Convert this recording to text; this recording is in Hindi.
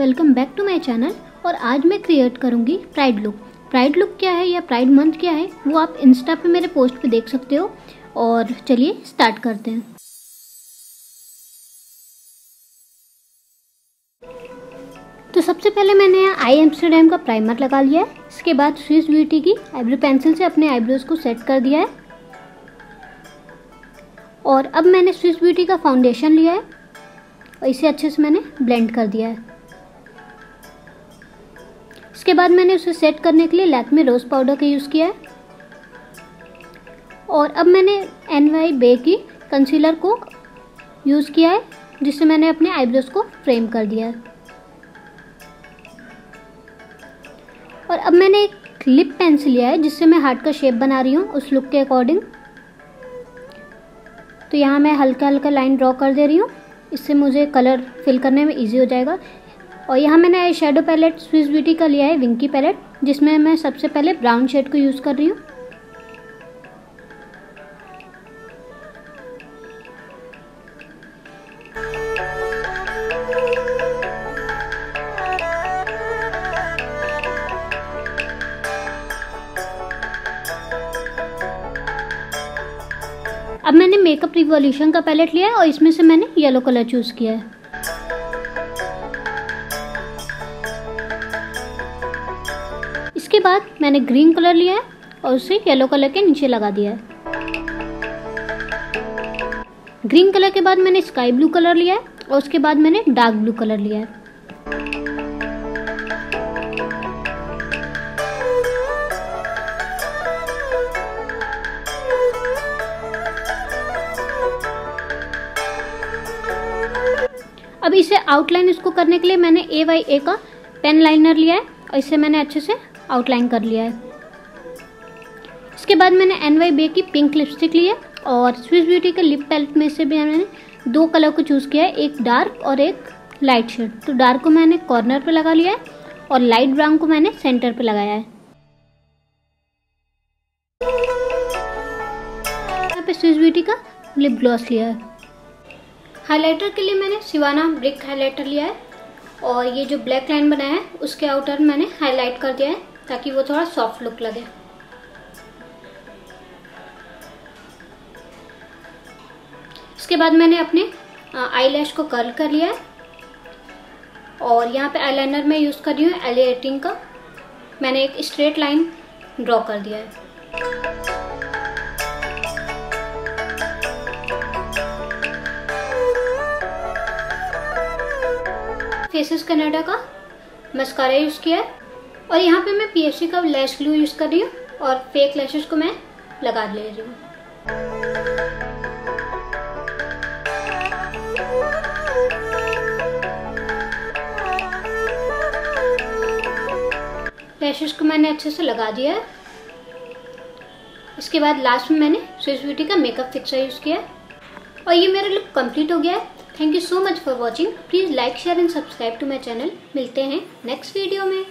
Welcome back to my channel और आज मैं क्रिएट करूँगी प्राइड लुक प्राइड लुक क्या है या प्राइड मंथ क्या है, वो आप इंस्टा पे मेरे पोस्ट पे देख सकते हो और चलिए स्टार्ट करते हैं। तो सबसे पहले मैंने यहाँ आई एम्स्टरडेम का प्राइमर लगा लिया है। इसके बाद स्विस ब्यूटी की आईब्रो पेंसिल से अपने आईब्रोज को सेट कर दिया है। और अब मैंने स्विस ब्यूटी का फाउंडेशन लिया है और इसे अच्छे से मैंने ब्लेंड कर दिया है। इसके बाद मैंने उसे सेट करने के लिए लैक में रोज़ पाउडर का यूज़ किया है। और अब मैंने एन वाई बे की कंसीलर को यूज़ किया है, जिससे मैंने अपने आईब्रोज को फ्रेम कर दिया है। और अब मैंने एक लिप पेंसिल लिया है, जिससे मैं हार्ट का शेप बना रही हूँ उस लुक के अकॉर्डिंग तो यहाँ मैं हल्का हल्का लाइन ड्रॉ कर दे रही हूँ। इससे मुझे कलर फिल करने में इजी हो जाएगा। और यहाँ मैंने शेडो पैलेट स्विस ब्यूटी का लिया है विंकी पैलेट जिसमें मैं सबसे पहले ब्राउन शेड को यूज़ कर रही हूँ। अब मैंने मेकअप रिवॉल्यूशन का पैलेट लिया है और इसमें से मैंने येलो कलर चूज़ किया है। बाद मैंने ग्रीन कलर लिया है और उसे येलो कलर के नीचे लगा दिया है। ग्रीन कलर के बाद मैंने स्काई ब्लू कलर लिया है और उसके बाद मैंने डार्क ब्लू कलर लिया है। अब इसे आउटलाइन इसको करने के लिए मैंने ए वाई ए का पेन लाइनर लिया है और इसे मैंने अच्छे से आउटलाइन कर लिया है। इसके बाद मैंने एन वाई बे की पिंक लिपस्टिक ली है और स्विस ब्यूटी के लिप पैलेट में से भी मैंने दो कलर को चूज़ किया है, एक डार्क और एक लाइट शेड। तो डार्क को मैंने कॉर्नर पर लगा लिया है और लाइट ब्राउन को मैंने सेंटर पर लगाया है। यहाँ पे स्विस ब्यूटी का लिप ग्लॉस लिया है। हाइलाइटर के लिए मैंने शिवाना ब्रिक हाइलाइटर लिया है और ये जो ब्लैक लाइन बनाया है, उसके आउटर मैंने हाईलाइट कर दिया है। ताकि वो थोड़ा सॉफ्ट लुक लगे। उसके बाद मैंने अपने आई लैश को कर्ल कर लिया है। और यहाँ पे आईलाइनर में यूज़ कर रही हूँ एल एटीन का। मैंने एक स्ट्रेट लाइन ड्रॉ कर दिया है। फेसेस कनाडा का मस्कारा यूज़ किया है। और यहाँ पे मैं पीएफसी का लैश ग्लू यूज़ कर रही हूँ और फेक लैशेस को मैं लगा ले रही हूँ। लैशेस को मैंने अच्छे से लगा दिया है। इसके बाद लास्ट में मैंने स्विस ब्यूटी का मेकअप फिक्सर यूज़ किया है। और ये मेरा लुक कंप्लीट हो गया है। Thank you so much for watching please like share and subscribe to my channel मिलते हैं नेक्स्ट वीडियो में।